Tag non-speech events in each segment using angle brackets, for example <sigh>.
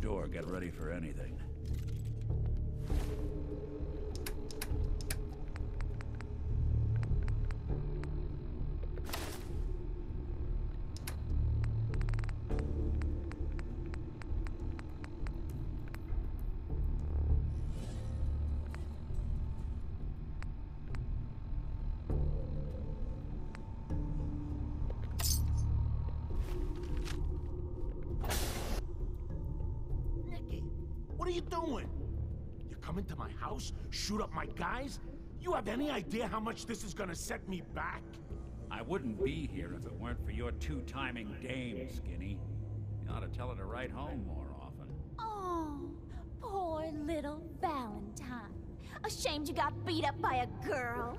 door. Get ready for anything. What are you doing? You come into my house, shoot up my guys? You have any idea how much this is gonna set me back? I wouldn't be here if it weren't for your two-timing dame, Skinny. You ought to tell her to write home more often. Oh, poor little Valentine. Ashamed you got beat up by a girl.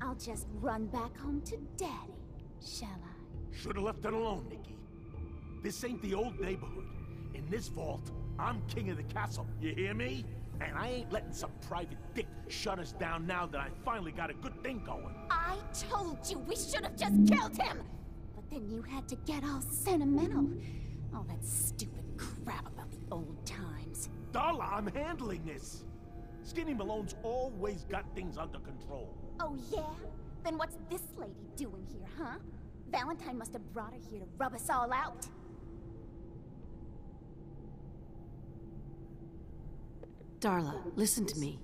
I'll just run back home to Daddy, shall I? Should've left it alone, Nicky. This ain't the old neighborhood. In this vault, I'm king of the castle. You hear me? And I ain't letting some private dick shut us down now that I finally got a good thing going. I told you we should have just killed him! But then you had to get all sentimental. All that stupid crap about the old times. Darla, I'm handling this. Skinny Malone's always got things under control. Oh, yeah? Then what's this lady doing here, huh? Valentine must have brought her here to rub us all out. Darla, listen to me.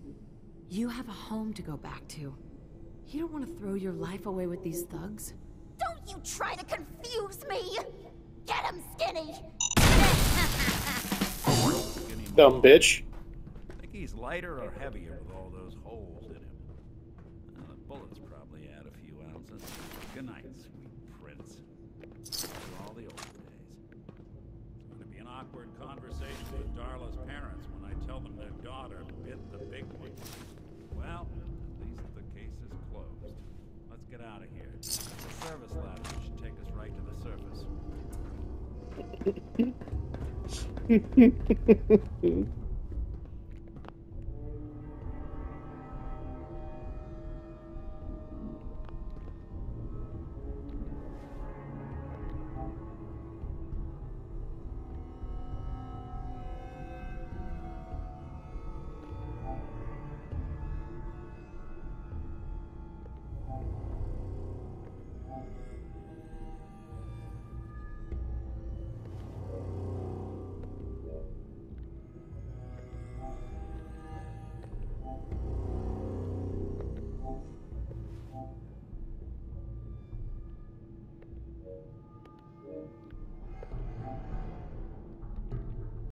You have a home to go back to. You don't want to throw your life away with these thugs. Don't you try to confuse me! Get him, Skinny! Skinny <laughs> Dumb bitch. I think he's lighter or heavier with all those holes in him? Uh, the bullets probably add a few ounces. Good night, sweet prince. To all the old days. It's going to be an awkward conversation with Darla's parents when I tell them their daughter bit the big one. Well, at least the case is closed. Let's get out of here. The service ladder should take us right to the surface. <laughs>